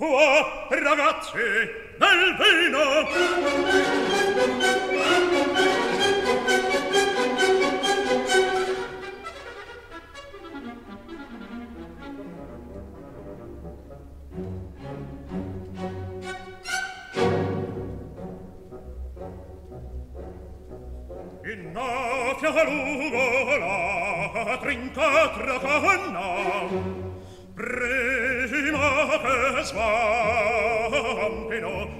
Oh, ragazzi, del vino! Innafia lugo la trincatra canna prima che svampino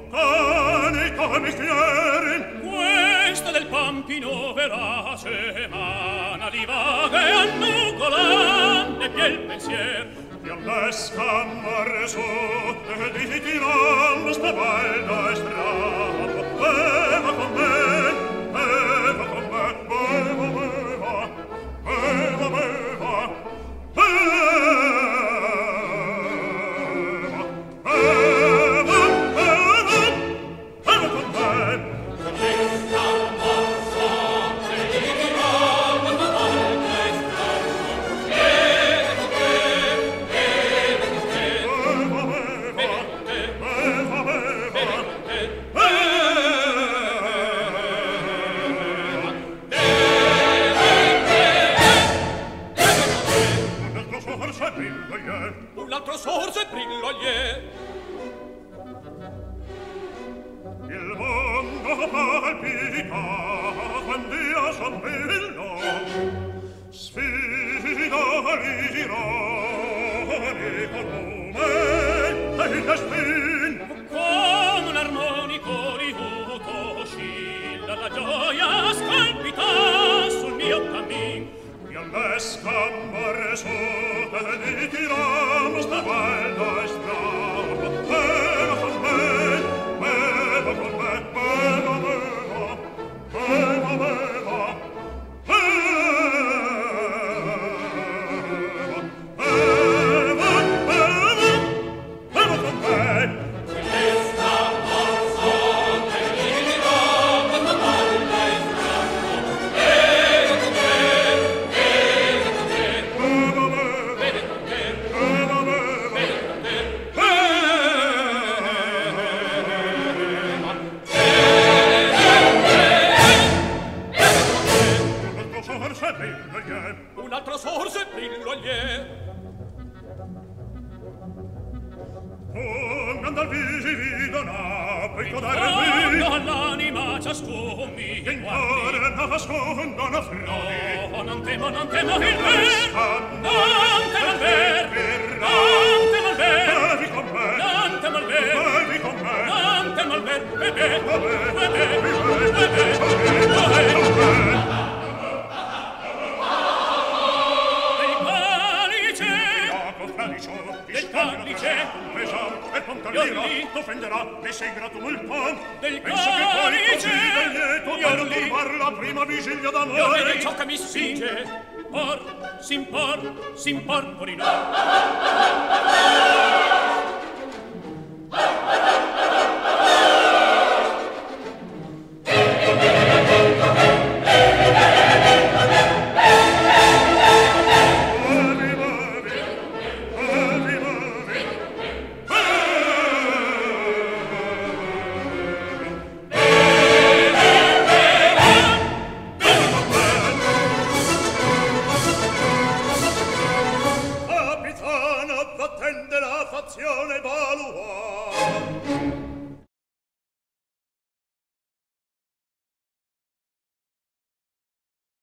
cane i comestieri questo del pampino verace emana di vaga e annucola piel pensier. Che all'esca amare su e di tirare brilloyer. Un altro sorge brilloyer. Il mondo palpita quando io son bello sfida l'irone con nome e il destino alla ne brillo glie un altro sorse brillo glie Un andal visi vidona, pecco dare ah, mi. Intorno all'anima ciascun mi guardi. Intorno nascondono frodi. No, non temo, non temo il me. Non temo il me. che un pesar per quanto lira t'offenderà ne sei gratumultan pensa che puoi così del lieto per turbar la prima vigilia d'amore io ciò che mi spinge por s'impor s'impor porinar